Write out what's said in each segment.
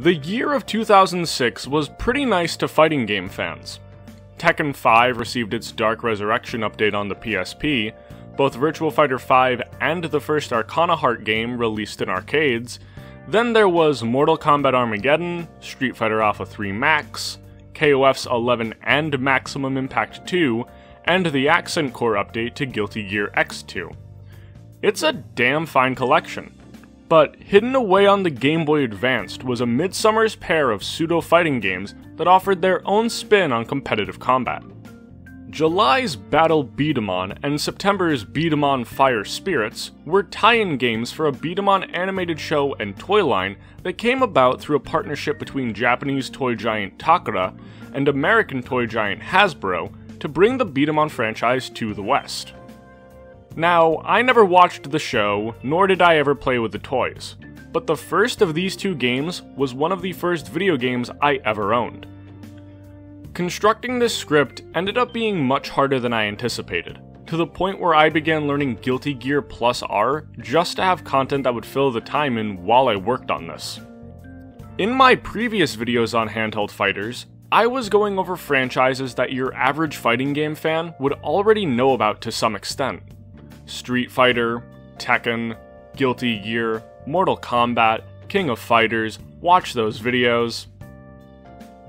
The year of 2006 was pretty nice to fighting game fans. Tekken 5 received its Dark Resurrection update on the PSP, both Virtua Fighter 5 and the first Arcana Heart game released in arcades, then there was Mortal Kombat Armageddon, Street Fighter Alpha 3 Max, KOF's 11 and Maximum Impact 2, and the Accent Core update to Guilty Gear X2. It's a damn fine collection. But hidden away on the Game Boy Advanced was a Midsummer's pair of pseudo fighting games that offered their own spin on competitive combat. July's Battle B-Daman and September's B-Daman Fire Spirits were tie-in games for a B-Daman animated show and toy line that came about through a partnership between Japanese toy giant Takara and American toy giant Hasbro to bring the B-Daman franchise to the West. Now, I never watched the show, nor did I ever play with the toys, but the first of these two games was one of the first video games I ever owned. Constructing this script ended up being much harder than I anticipated, to the point where I began learning Guilty Gear plus R just to have content that would fill the time in while I worked on this. In my previous videos on handheld fighters, I was going over franchises that your average fighting game fan would already know about to some extent. Street Fighter, Tekken, Guilty Gear, Mortal Kombat, King of Fighters, watch those videos.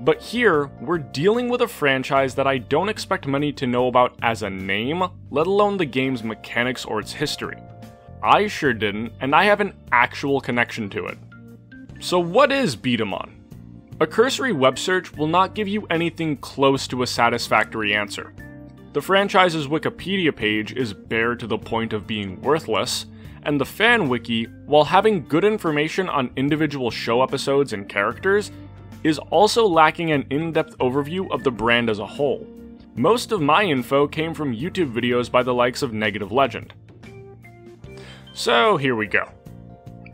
But here, we're dealing with a franchise that I don't expect many to know about as a name, let alone the game's mechanics or its history. I sure didn't, and I have an actual connection to it. So what is B-Daman? A cursory web search will not give you anything close to a satisfactory answer. The franchise's Wikipedia page is bare to the point of being worthless, and the fan wiki, while having good information on individual show episodes and characters, is also lacking an in depth overview of the brand as a whole. Most of my info came from YouTube videos by the likes of Negative Legend. So here we go.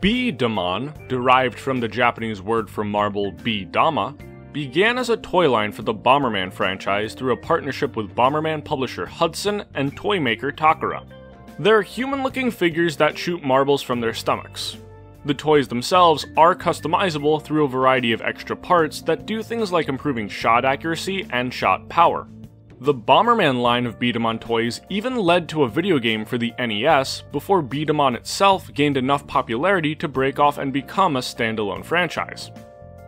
B Daman, derived from the Japanese word for marble Beedama, began as a toy line for the Bomberman franchise through a partnership with Bomberman publisher Hudson and toy maker Takara. They're human looking figures that shoot marbles from their stomachs. The toys themselves are customizable through a variety of extra parts that do things like improving shot accuracy and shot power. The Bomberman line of B-Daman toys even led to a video game for the NES before B-Daman itself gained enough popularity to break off and become a standalone franchise.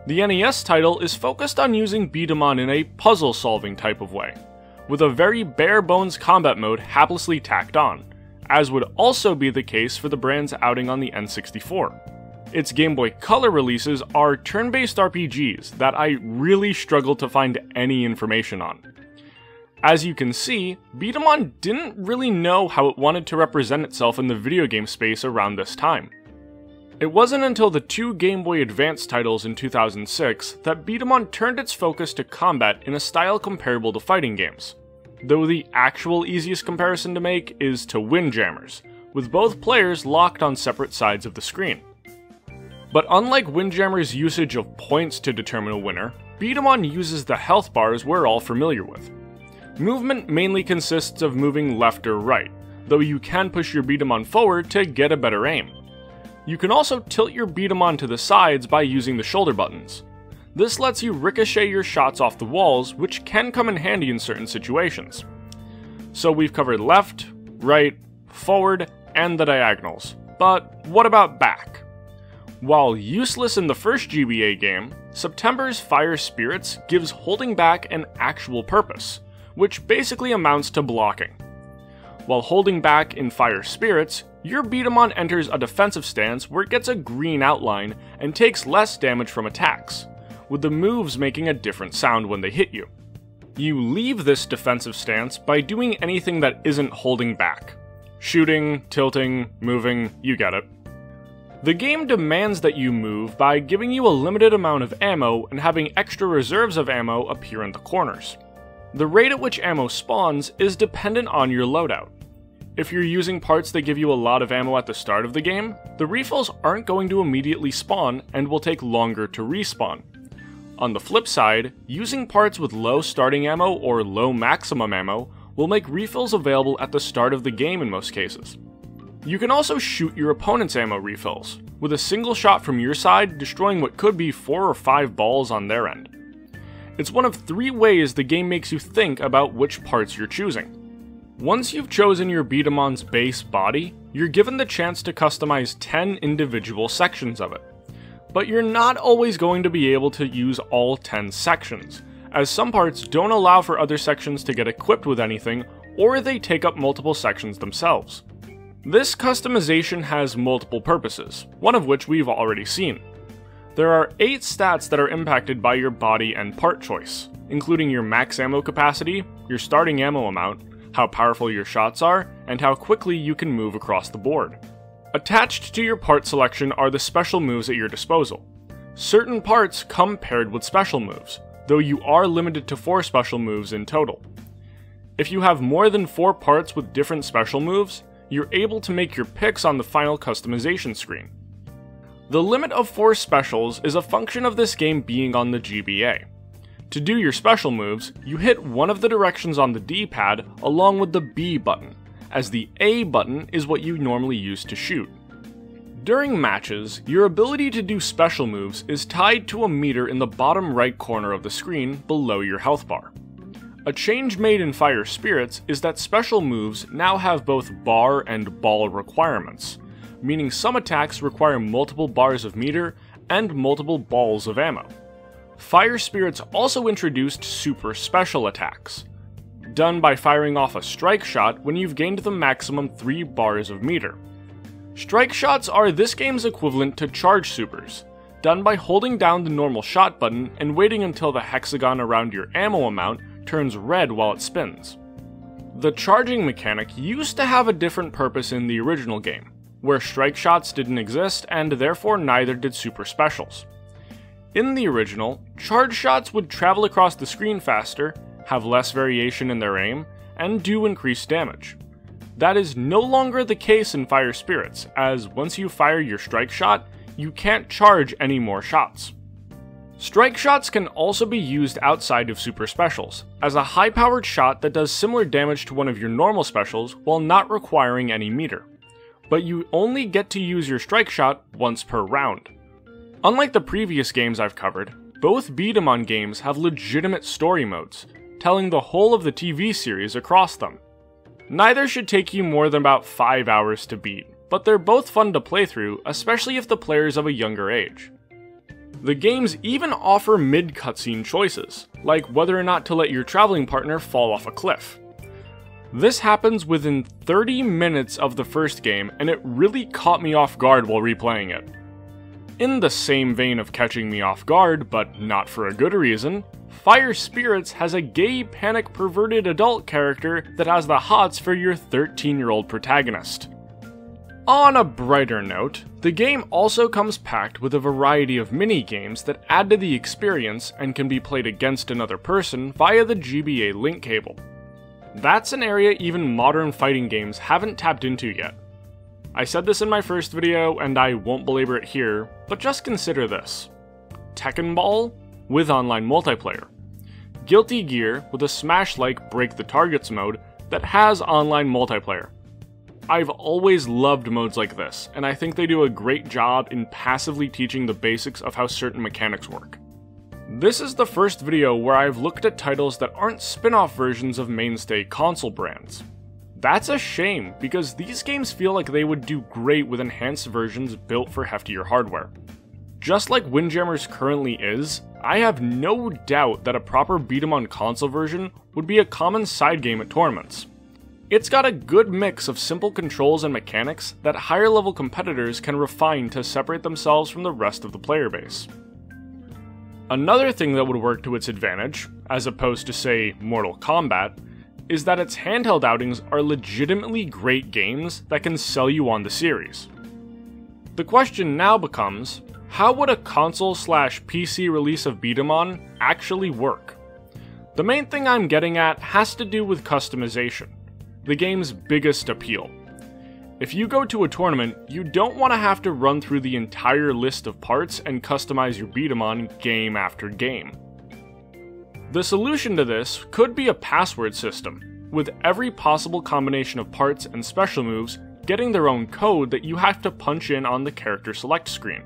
The NES title is focused on using B-Daman in a puzzle solving type of way, with a very bare bones combat mode haplessly tacked on, as would also be the case for the brand's outing on the N64. Its Game Boy Color releases are turn based RPGs that I really struggled to find any information on. As you can see, B-Daman didn't really know how it wanted to represent itself in the video game space around this time. It wasn't until the two Game Boy Advance titles in 2006 that B-Daman turned its focus to combat in a style comparable to fighting games. Though the actual easiest comparison to make is to Windjammers, with both players locked on separate sides of the screen. But unlike Windjammer's usage of points to determine a winner, B-Daman uses the health bars we're all familiar with. Movement mainly consists of moving left or right, though you can push your B-Daman forward to get a better aim. You can also tilt your B-Daman to the sides by using the shoulder buttons. This lets you ricochet your shots off the walls, which can come in handy in certain situations. So we've covered left, right, forward, and the diagonals. But what about back? While useless in the first GBA game, September's Fire Spirits gives holding back an actual purpose, which basically amounts to blocking. While holding back in Fire Spirits, your B-Daman enters a defensive stance where it gets a green outline and takes less damage from attacks, with the moves making a different sound when they hit you. You leave this defensive stance by doing anything that isn't holding back. Shooting, tilting, moving, you get it. The game demands that you move by giving you a limited amount of ammo and having extra reserves of ammo appear in the corners. The rate at which ammo spawns is dependent on your loadout. If you're using parts that give you a lot of ammo at the start of the game, the refills aren't going to immediately spawn and will take longer to respawn. On the flip side, using parts with low starting ammo or low maximum ammo will make refills available at the start of the game in most cases. You can also shoot your opponent's ammo refills, with a single shot from your side destroying what could be 4 or 5 balls on their end. It's one of three ways the game makes you think about which parts you're choosing. Once you've chosen your B-Daman's base body, you're given the chance to customize 10 individual sections of it. But you're not always going to be able to use all 10 sections, as some parts don't allow for other sections to get equipped with anything, or they take up multiple sections themselves. This customization has multiple purposes, one of which we've already seen. There are 8 stats that are impacted by your body and part choice, including your max ammo capacity, your starting ammo amount, how powerful your shots are, and how quickly you can move across the board. Attached to your part selection are the special moves at your disposal. Certain parts come paired with special moves, though you are limited to 4 special moves in total. If you have more than 4 parts with different special moves, you're able to make your picks on the final customization screen. The limit of 4 specials is a function of this game being on the GBA. To do your special moves, you hit one of the directions on the D-pad along with the B button, as the A button is what you normally use to shoot. During matches, your ability to do special moves is tied to a meter in the bottom right corner of the screen below your health bar. A change made in Fire Spirits is that special moves now have both bar and ball requirements, meaning some attacks require multiple bars of meter and multiple balls of ammo. Fire Spirits also introduced super special attacks, done by firing off a strike shot when you've gained the maximum 3 bars of meter. Strike shots are this game's equivalent to charge supers, done by holding down the normal shot button and waiting until the hexagon around your ammo amount turns red while it spins. The charging mechanic used to have a different purpose in the original game, where strike shots didn't exist and therefore neither did super specials. In the original, charge shots would travel across the screen faster, have less variation in their aim, and do increased damage. That is no longer the case in Fire Spirits, as once you fire your strike shot, you can't charge any more shots. Strike shots can also be used outside of super specials, as a high powered shot that does similar damage to one of your normal specials while not requiring any meter. But you only get to use your strike shot once per round. Unlike the previous games I've covered, both B-Daman games have legitimate story modes, telling the whole of the TV series across them. Neither should take you more than about 5 hours to beat, but they're both fun to play through, especially if the player's of a younger age. The games even offer mid cutscene choices, like whether or not to let your traveling partner fall off a cliff. This happens within 30 minutes of the first game, and it really caught me off guard while replaying it. In the same vein of catching me off guard, but not for a good reason, Fire Spirits has a gay, panic perverted adult character that has the hots for your 13 year old protagonist. On a brighter note, the game also comes packed with a variety of mini games that add to the experience and can be played against another person via the GBA link cable. That's an area even modern fighting games haven't tapped into yet, I said this in my first video, and I won't belabor it here, but just consider this. Tekken Ball with online multiplayer. Guilty Gear with a Smash-like Break the Targets mode that has online multiplayer. I've always loved modes like this, and I think they do a great job in passively teaching the basics of how certain mechanics work. This is the first video where I've looked at titles that aren't spin-off versions of mainstay console brands. That's a shame, because these games feel like they would do great with enhanced versions built for heftier hardware. Just like Windjammers currently is, I have no doubt that a proper B-Daman console version would be a common side game at tournaments. It's got a good mix of simple controls and mechanics that higher level competitors can refine to separate themselves from the rest of the player base. Another thing that would work to its advantage, as opposed to say Mortal Kombat, is that its handheld outings are legitimately great games that can sell you on the series. The question now becomes, how would a console slash PC release of B-Daman actually work? The main thing I'm getting at has to do with customization, the game's biggest appeal. If you go to a tournament, you don't want to have to run through the entire list of parts and customize your B-Daman game after game. The solution to this could be a password system, with every possible combination of parts and special moves getting their own code that you have to punch in on the character select screen,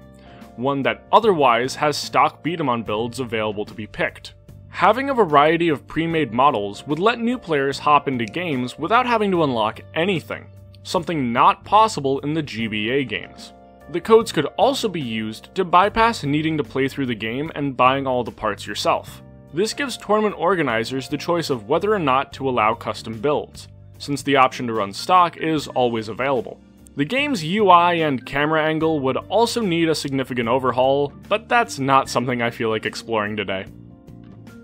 one that otherwise has stock B-Daman builds available to be picked. Having a variety of pre-made models would let new players hop into games without having to unlock anything, something not possible in the GBA games. The codes could also be used to bypass needing to play through the game and buying all the parts yourself. This gives tournament organizers the choice of whether or not to allow custom builds, since the option to run stock is always available. The game's UI and camera angle would also need a significant overhaul, but that's not something I feel like exploring today.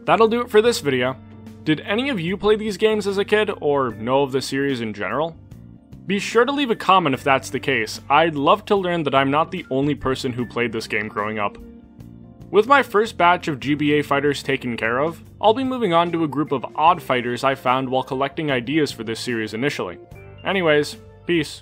That'll do it for this video. Did any of you play these games as a kid, or know of the series in general? Be sure to leave a comment if that's the case, I'd love to learn that I'm not the only person who played this game growing up. With my first batch of GBA fighters taken care of, I'll be moving on to a group of odd fighters I found while collecting ideas for this series initially. Anyways, peace.